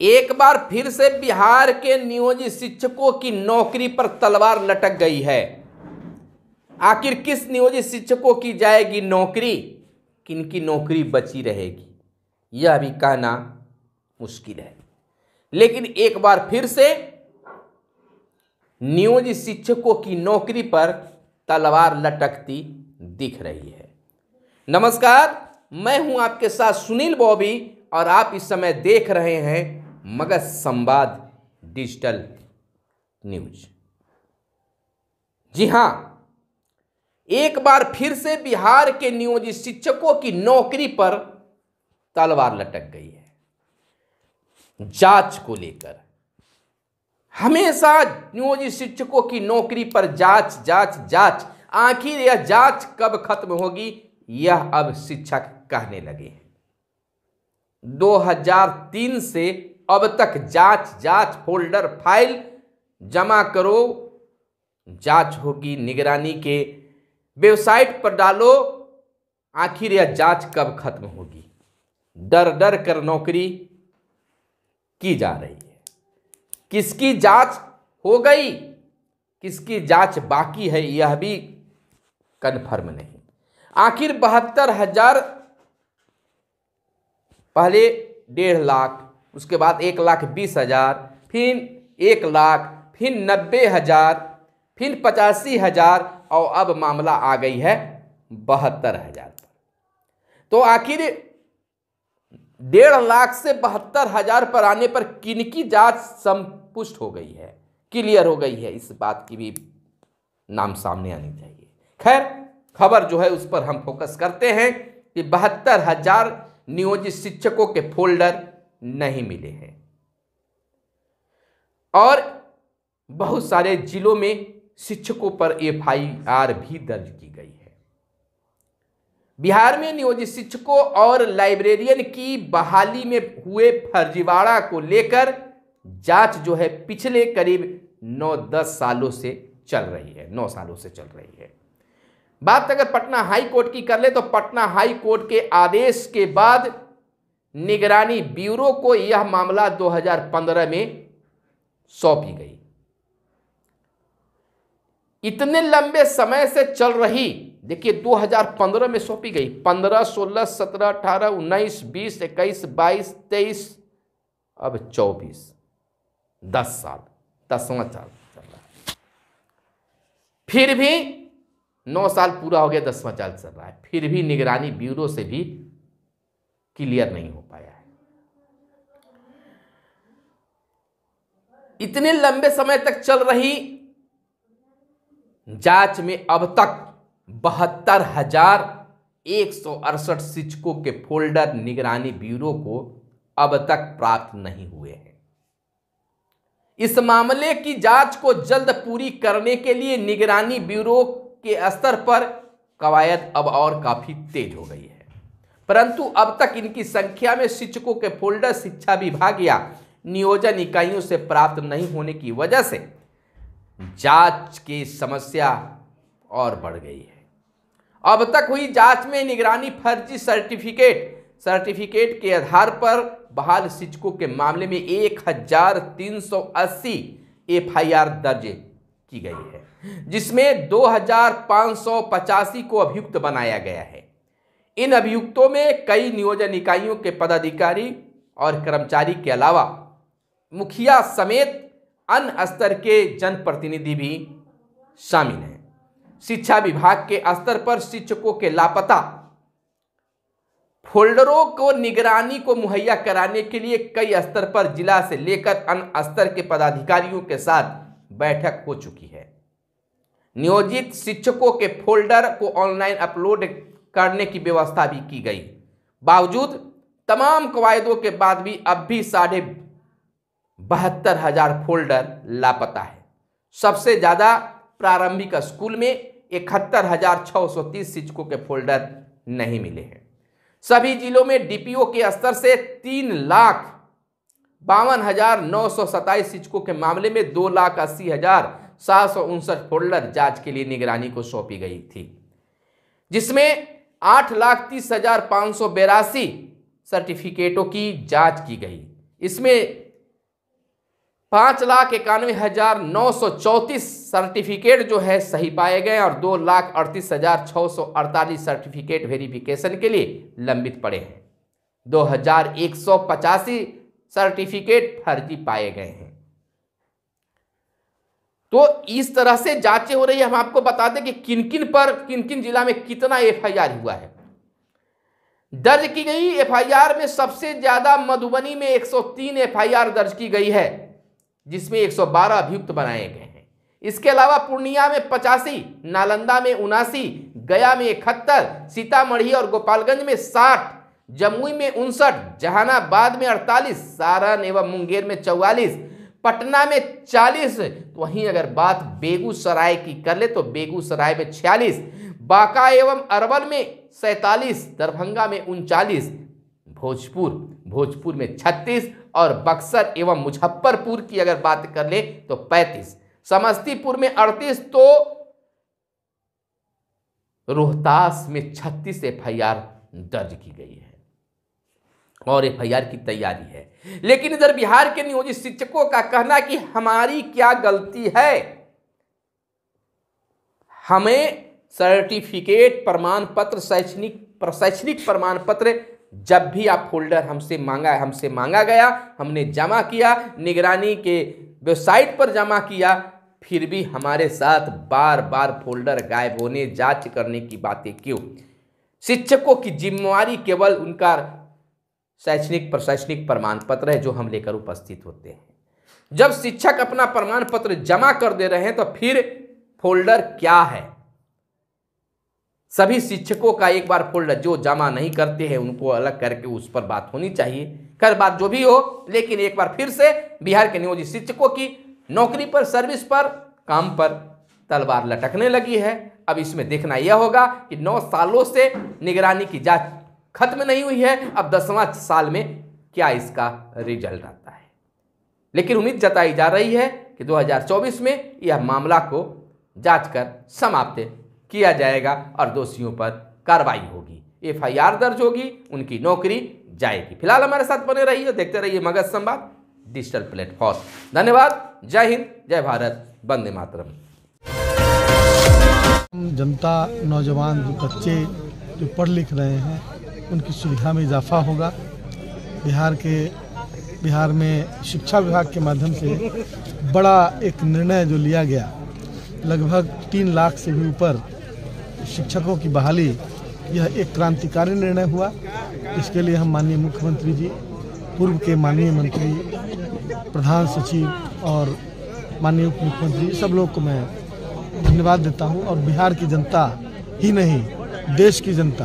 एक बार फिर से बिहार के नियोजित शिक्षकों की नौकरी पर तलवार लटक गई है। आखिर किस नियोजित शिक्षकों की जाएगी नौकरी? किनकी नौकरी बची रहेगी? यह भी कहना मुश्किल है। लेकिन एक बार फिर से नियोजित शिक्षकों की नौकरी पर तलवार लटकती दिख रही है। नमस्कार, मैं हूँ आपके साथ सुनील बॉबी और आप इस समय देख रहे हैं मगध संवाद डिजिटल न्यूज़। जी हाँ, एक बार फिर से बिहार के नियोजित शिक्षकों की नौकरी पर तलवार लटक गई है। जाँच को लेकर। हमेशा नियोजित शिक्षकों की नौकरी पर जाँच जाँच जाँच, आखिर यह जाँच कब खत्म होगी, यह अब शिक्षक कहने लगे हैं। 2003 से अब तक जाँच जाँच फोल्डर फ़ाइल जमा करो। जाँच होगी निगरानी के। वेबसाइट पर डालो। आखिर यह जाँच कब खत्म होगी? डर डर कर नौकरी की जा रही है। किसकी जाँच हो गई? किसकी जाँच बाकी है? यह भी कन्फर्म नहीं। आखिर बहत्तर हज़ार, पहले डेढ़ लाख उसके बाद एक लाख बीस हज़ार, फिर एक लाख, फिर नब्बे हज़ार, फिर पचासी हज़ार, और अब मामला आ गई है बहत्तर हज़ार तो आखिर डेढ़ लाख से बहत्तर हज़ार पर आने पर किनकी जाँच संपुष्ट हो गई है? क्लियर हो गई है, इस बात की भी नाम सामने आनी चाहिए। खैर, खबर जो है उस पर हम फोकस करते हैं कि बहत्तर हज़ार नियोजित शिक्षकों के फोल्डर नहीं मिले हैं। और बहुत सारे जिलों में शिक्षकों पर एफआईआर भी दर्ज की गई है। बिहार में नियोजित शिक्षकों और लाइब्रेरियन की बहाली में हुए फर्जीवाड़ा को लेकर जाँच जो है पिछले करीब नौ दस सालों से चल रही है, नौ सालों से चल रही है। बात अगर पटना हाई कोर्ट की कर ले तो पटना हाई कोर्ट के आदेश के बाद निगरानी ब्यूरो को यह मामला 2015 में सौंपी गई। इतने लंबे समय से चल रही देखिए 2015 में सौंपी गई। 15, 16, 17, 18, 19, 20, 21, 22, 23 अब 24 10 साल दसवां साल चल रहा है। फिर भी नौ साल पूरा हो गया दसवां साल चल रहा है। फिर भी निगरानी ब्यूरो से भी क्लियर नहीं हो पाया है। इतने लंबे समय तक चल रही जाँच में अब तक बहत्तर हज़ार एक सौ अड़सठ शिक्षकों के फोल्डर निगरानी ब्यूरो को अब तक प्राप्त नहीं हुए हैं। इस मामले की जाँच को जल्द पूरी करने के लिए निगरानी ब्यूरो के स्तर पर कवायद अब और काफ़ी तेज हो गई है। परंतु अब तक इनकी संख्या में शिक्षकों के फोल्डर शिक्षा विभाग या नियोजन इकाइयों से प्राप्त नहीं होने की वजह से जाँच की समस्या और बढ़ गई है। अब तक हुई जाँच में निगरानी फर्जी सर्टिफिकेट सर्टिफिकेट के आधार पर बहाल शिक्षकों के मामले में एक हज़ार तीन सौ अस्सी एफ़ आई आर दर्ज की गई है, जिसमें दो हज़ार पाँच सौ पचासी को अभियुक्त बनाया गया है। इन अभियुक्तों में कई नियोजन इकाइयों के पदाधिकारी और कर्मचारी के अलावा मुखिया समेत अन्य स्तर के जनप्रतिनिधि भी शामिल हैं। शिक्षा विभाग के स्तर पर शिक्षकों के लापता, फोल्डरों को निगरानी को मुहैया कराने के लिए कई स्तर पर जिला से लेकर अन्य स्तर के पदाधिकारियों के साथ बैठक हो चुकी है। नियोजित शिक्षकों के फोल्डर को ऑनलाइन अपलोड करने की व्यवस्था भी की गई। बावजूद, तमाम कवायदों के बाद भी अब भी साढ़े बहत्तर हज़ार फोल्डर लापता है। सबसे ज़्यादा प्रारंभिक स्कूल में इकहत्तर हज़ार छः सौ तीस शिक्षकों के फोल्डर नहीं मिले हैं। सभी जिलों में डीपीओ के स्तर से तीन लाख बावन हज़ार नौ सौ सत्ताईस शिक्षकों के मामले में दो लाख अस्सी हज़ार सात सौ उनसठ फोल्डर जाँच के लिए निगरानी को सौंपी गई थी। जिसमें आठ लाख तीस हज़ार पाँच सौ बेरासी सर्टिफिकेटों की जाँच की गई। इसमें पाँच लाख इक्यानवे हज़ार नौ सौ चौंतीस सर्टिफिकेट जो है सही पाए गए और दो लाख अड़तीस हज़ार छः सौ अड़तालीस सर्टिफिकेट वेरिफिकेशन के लिए लंबित पड़े हैं। दो हज़ार एक सौ पचासी सर्टिफिकेट फर्जी पाए गए हैं। तो इस तरह से जांचें हो रही है। हम आपको बता दें कि किन किन पर किन किन जिला में कितना एफआईआर हुआ है। दर्ज की गई एफआईआर में सबसे ज़्यादा मधुबनी में 103 एफआईआर दर्ज की गई है, जिसमें 112 अभियुक्त बनाए गए हैं। इसके अलावा पूर्णिया में पचासी, नालंदा में उनासी, गया में इकहत्तर, सीतामढ़ी और गोपालगंज में साठ, जमुई में उनसठ, जहानाबाद में अड़तालीस, सारण एवं मुंगेर में चौवालीस पटना में 40 तो वहीं अगर बात बेगूसराय की कर ले तो बेगूसराय में 46 बांका एवं अरवल में सैतालीस, दरभंगा में उनचालीस, भोजपुर भोजपुर में 36 और बक्सर एवं मुजफ्फरपुर की अगर बात कर ले तो 35 समस्तीपुर में 38 तो रोहतास में 36 एफआईआर दर्ज की गई है। और एफ़ की तैयारी है। लेकिन इधर बिहार के नियोजित शिक्षकों का कहना कि हमारी क्या गलती है? हमें सर्टिफिकेट प्रमाण पत्र शैक्षणिक शैक्षणिक प्रमाण पत्र जब भी आप फोल्डर हमसे मांगा हमसे मांगा गया, हमने जमा किया, निगरानी के वेबसाइट पर जमा किया, फिर भी हमारे साथ बार बार फोल्डर गायब होने, जाँच करने की बातें क्यों? शिक्षकों की जिम्मेवारी केवल उनका शैक्षणिक प्रशैक्षणिक प्रमाण पत्र है जो हम लेकर उपस्थित होते हैं। जब शिक्षक अपना प्रमाण पत्र जमा कर दे रहे हैं तो फिर फोल्डर क्या है? सभी शिक्षकों का एक बार फोल्डर जो जमा नहीं करते हैं, उनको अलग करके उस पर बात होनी चाहिए। खैर, बात जो भी हो, लेकिन एक बार फिर से बिहार के नियोजित शिक्षकों की नौकरी पर, सर्विस पर, काम पर तलवार लटकने लगी है। अब इसमें देखना यह होगा कि नौ सालों से निगरानी की जाँच खत्म नहीं हुई है, अब दसवां साल में क्या इसका रिज़ल्ट आता है? लेकिन उम्मीद जताई जा रही है कि 2024 में यह मामला को जाँच कर समाप्त किया जाएगा और दोषियों पर कार्रवाई होगी। एफआईआर दर्ज होगी, उनकी नौकरी जाएगी। फ़िलहाल हमारे साथ बने रहिए, देखते रहिए मगध संवाद, डिजिटल प्लेटफॉर्म। धन्यवाद, जय हिंद, जय भारत, वंदे मातरम। जनता, नौजवान, जो बच्चे, जो पढ़ लिख रहे हैं उनकी सुविधा में इजाफा होगा। बिहार के, बिहार में शिक्षा विभाग के माध्यम से बड़ा एक निर्णय जो लिया गया, लगभग तीन लाख से भी ऊपर शिक्षकों की बहाली, यह एक क्रांतिकारी निर्णय हुआ। इसके लिए हम माननीय मुख्यमंत्री जी, पूर्व के माननीय मंत्री, प्रधान सचिव और माननीय उप मुख्यमंत्री सब लोग को मैं धन्यवाद देता हूँ। और बिहार की जनता ही नहीं, देश की जनता